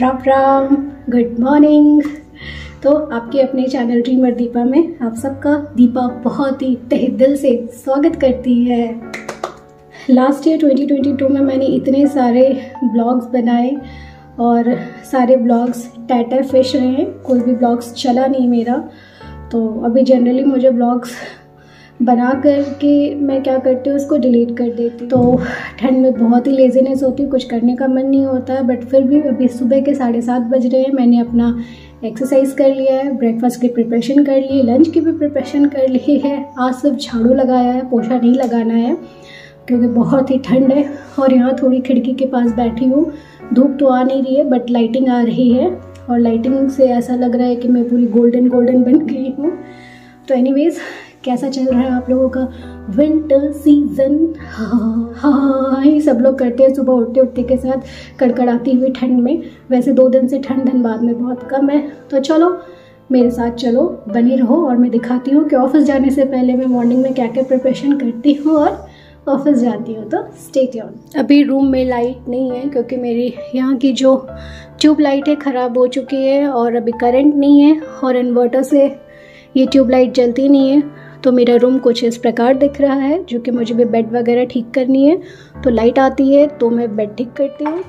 Ram Ram good morning तो आपके अपने चैनल ड्रीमर दीपा में आप सबका दीपा बहुत ही तहे दिल से स्वागत करती है। लास्ट ईयर 2022 में मैंने इतने सारे ब्लॉग्स बनाए और सारे ब्लॉग्स टैटर फ़िश रहे हैं। कोई भी ब्लॉग्स चला नहीं मेरा। तो अभी जनरली मुझे ब्लॉग्स बना कर के मैं क्या करती हूँ, उसको डिलीट कर देती तो ठंड में बहुत ही लेजीनेस होती है, कुछ करने का मन नहीं होता बट फिर भी अभी सुबह के साढ़े सात बज रहे हैं, मैंने अपना एक्सरसाइज कर लिया है ब्रेकफास्ट की प्रिपरेशन कर ली लंच की भी प्रिपरेशन कर ली है। आज सिर्फ़ झाड़ू लगाया है, पोछा नहीं लगाना है, क्योंकि बहुत ही ठंड है और यहाँ थोड़ी खिड़की के पास बैठी हूँ। धूप तो आ नहीं रही है बट लाइटिंग आ रही है और लाइटिंग से ऐसा लग रहा है कि मैं पूरी गोल्डन गोल्डन बन गई हूँ। तो एनीवेज कैसा चल रहा है आप लोगों का? विंटर सीज़न हाँ हाँ ये सब लोग करते हैं, सुबह उठते उठते के साथ कड़कड़ाती हुई ठंड में। वैसे दो दिन से ठंड धनबाद में बहुत कम है। तो चलो, मेरे साथ चलो, बनी रहो और मैं दिखाती हूँ कि ऑफ़िस जाने से पहले मैं मॉर्निंग में क्या क्या प्रिपरेशन करती हूँ और ऑफ़िस जाती हूँ। तो स्टेट अभी रूम में लाइट नहीं है क्योंकि मेरी यहाँ की जो ट्यूब लाइट है ख़राब हो चुकी है और अभी करंट नहीं है और इन्वर्टर से ये ट्यूब लाइट जलती नहीं है। तो मेरा रूम कुछ इस प्रकार दिख रहा है, जो कि मुझे भी बेड वगैरह ठीक करनी है। तो लाइट आती है तो मैं बेड ठीक करती हूँ।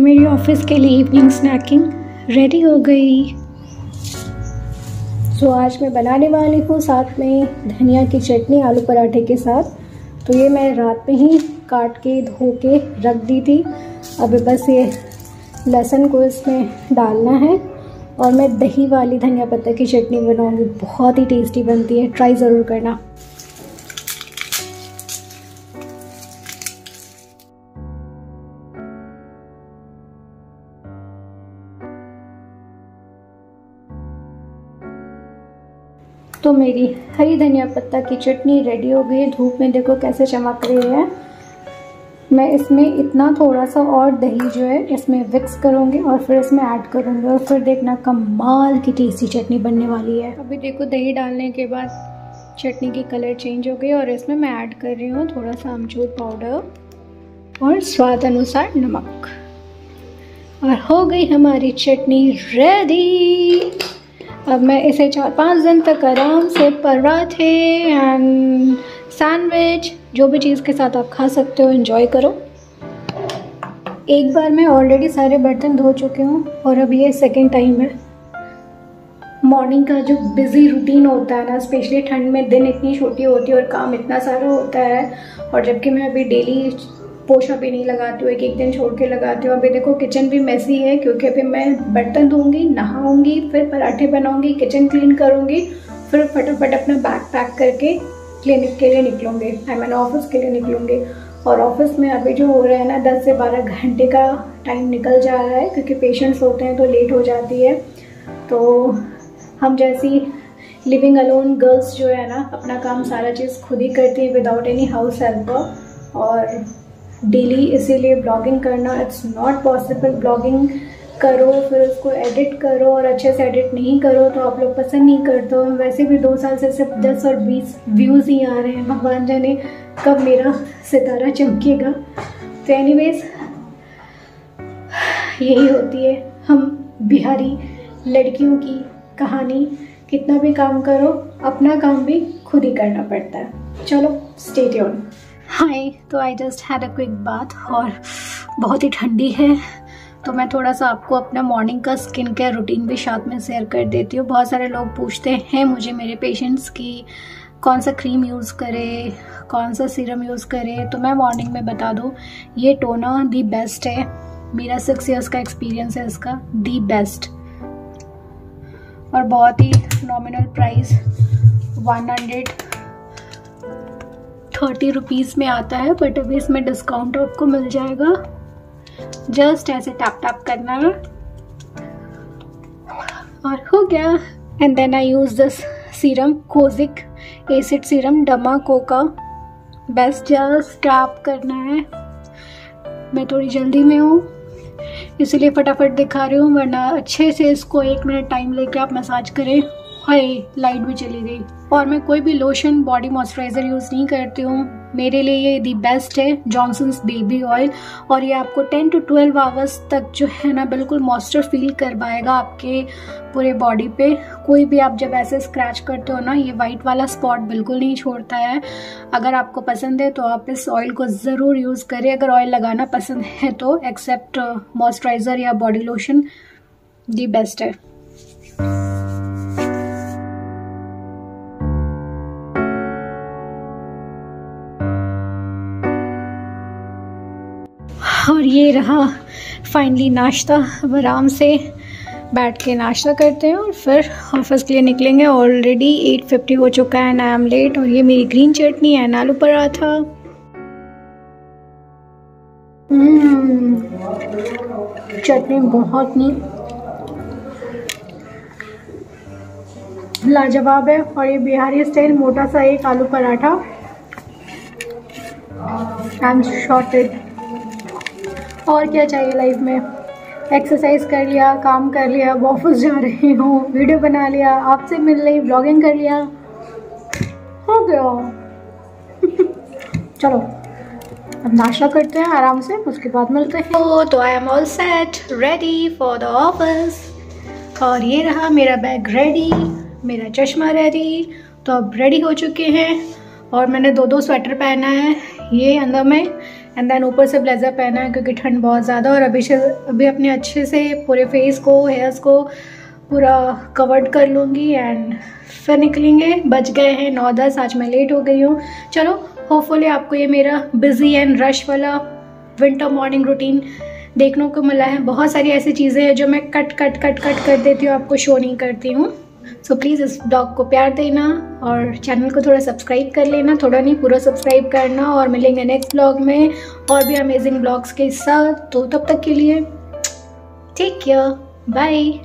मेरी ऑफ़िस के लिए इवनिंग स्नैकिंग रेडी हो गई। सो so, आज मैं बनाने वाली हूँ साथ में धनिया की चटनी आलू पराठे के साथ। तो ये मैं रात में ही काट के धो के रख दी थी। अब बस ये लहसुन को इसमें डालना है और मैं दही वाली धनिया पत्ता की चटनी बनाऊँगी। बहुत ही टेस्टी बनती है। ट्राई ज़रूर करना। मेरी हरी धनिया पत्ता की चटनी रेडी हो गई। धूप में देखो कैसे चमक रही है। मैं इसमें इतना थोड़ा सा और दही जो है, इसमें विक्स करूँगी और फिर इसमें ऐड करूँगी और फिर देखना कमाल की टेस्टी चटनी बनने वाली है। अभी देखो दही डालने के बाद चटनी की कलर चेंज हो गई और इसमें मैं ऐड कर रही हूँ थोड़ा सा अमचूर पाउडर और स्वाद अनुसार नमक। और हो गई हमारी चटनी रेडी अब मैं इसे चार पाँच दिन तक आराम से पराठे एंड सैंडविच जो भी चीज़ के साथ आप खा सकते हो इन्जॉय करो। एक बार मैं ऑलरेडी सारे बर्तन धो चुकी हूँ और अब ये सेकेंड टाइम है। मॉर्निंग का जो बिज़ी रूटीन होता है ना स्पेशली ठंड में दिन इतनी छोटी होती है और काम इतना सारा होता है, और जबकि मैं अभी डेली पोछा भी नहीं लगाती हूँ एक एक दिन छोड़ के लगाती हूँ। अभी देखो किचन भी मैसी है, क्योंकि अभी मैं बर्तन धोऊँगी, नहाऊँगी, फिर पराठे बनाऊँगी किचन क्लीन करूँगी, फिर फटाफट अपना बैग पैक करके क्लिनिक के लिए निकलूँगी। आई मैंने ऑफ़िस के लिए निकलूँगी। और ऑफ़िस में अभी जो हो रहा है ना, दस से बारह घंटे का टाइम निकल जा रहा है, क्योंकि पेशेंट्स होते हैं तो लेट हो जाती है। तो हम जैसी लिविंग अलोन गर्ल्स जो है ना, अपना काम सारा चीज़ खुद ही करती है विदाउट एनी हाउस हेल्पर और डेली इसीलिए ब्लॉगिंग करना इट्स नॉट पॉसिबल ब्लॉगिंग करो, फिर उसको एडिट करो और अच्छे से एडिट नहीं करो तो आप लोग पसंद नहीं करते हो। वैसे भी दो साल से सिर्फ़ दस और बीस व्यूज़ ही आ रहे हैं। भगवान जाने कब मेरा सितारा चमकेगा। तो एनीवेज यही होती है हम बिहारी लड़कियों की कहानी। कितना भी काम करो, अपना काम भी खुद ही करना पड़ता है। चलो स्टेट हाय तो I just had a quick bath और बहुत ही ठंडी है। तो मैं थोड़ा सा आपको अपना मॉर्निंग का स्किन केयर रूटीन भी साथ में शेयर कर देती हूँ। बहुत सारे लोग पूछते हैं मुझे, मेरे पेशेंट्स की कौन सा क्रीम यूज़ करे, कौन सा सीरम यूज़ करे। तो मैं मॉर्निंग में बता दूँ, ये टोना दी बेस्ट है। मेरा सिक्स ईयर्स का एक्सपीरियंस है इसका दी बेस्ट और बहुत ही nominal price one hundred thirty rupees में आता है बट अभी इसमें डिस्काउंट आपको मिल जाएगा। जस्ट ऐसे टैप टैप करना। और हो गया। And then I use this serum kojic acid serum Derma Coca best just stop करना है। मैं थोड़ी जल्दी में हूँ। इसीलिए फटाफट दिखा रही हूँ, वरना अच्छे से इसको एक मिनट टाइम लेके आप मसाज करें। हाय, लाइट भी चली गई। और मैं कोई भी लोशन बॉडी मॉइस्चराइज़र यूज़ नहीं करती हूँ। मेरे लिए ये दी बेस्ट है जॉनसन्स बेबी ऑयल और ये आपको 10 टू 12 आवर्स तक जो है ना, बिल्कुल मॉइस्चर फील कर पाएगा आपके पूरे बॉडी पे। कोई भी आप जब ऐसे स्क्रैच करते हो ना, ये वाइट वाला स्पॉट बिल्कुल नहीं छोड़ता है। अगर आपको पसंद है तो आप इस ऑयल को ज़रूर यूज़ करें। अगर ऑयल लगाना पसंद है तो एक्सेप्ट मॉइस्चराइज़र या बॉडी लोशन दी बेस्ट है। और ये रहा फाइनली नाश्ता। अब आराम से बैठ के नाश्ता करते हैं और फिर ऑफ़िस के लिए निकलेंगे। ऑलरेडी 8:50 हो चुका है एंड आई एम लेट और ये मेरी ग्रीन चटनी एंड आलू पराठा। हम्म, चटनी बहुत नहीं लाजवाब है और ये बिहारी स्टाइल मोटा सा एक आलू पराठा। आई एम शॉर्टेड और क्या चाहिए लाइफ में? एक्सरसाइज कर लिया, काम कर लिया ऑफ़िस जा रही हूँ वीडियो बना लिया, आपसे मिल रही ब्लॉगिंग कर लिया। हो गया। चलो, अब नाश्ता करते हैं आराम से, उसके बाद मिलते हैं। ओ तो I am all set ready for the office और ये रहा मेरा बैग रेडी मेरा चश्मा रेडी तो अब रेडी हो चुके हैं और मैंने दो दो स्वेटर पहना है। ये अंदर में एंड देन ऊपर से ब्लेज़र पहना है क्योंकि ठंड बहुत ज़्यादा और अभी से, अभी अपने अच्छे से पूरे फेस को हेयर्स को पूरा कवर्ड कर लूँगी एंड फिर निकलेंगे। बच गए हैं नौ दस, आज मैं लेट हो गई हूँ। चलो होपफुली आपको ये मेरा बिज़ी एंड रश वाला विंटर मॉर्निंग रूटीन देखने को मिला है। बहुत सारी ऐसी चीज़ें हैं जो मैं कट कट कट कट कर देती हूँ, आपको शो नहीं करती हूँ। सो प्लीज़ इस ब्लॉग को प्यार देना और चैनल को थोड़ा सब्सक्राइब कर लेना, थोड़ा नहीं, पूरा सब्सक्राइब करना और मिलेंगे नेक्स्ट ब्लॉग में और भी अमेजिंग ब्लॉग्स के साथ। तो तब तक के लिए टेक केयर बाय